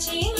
চিনি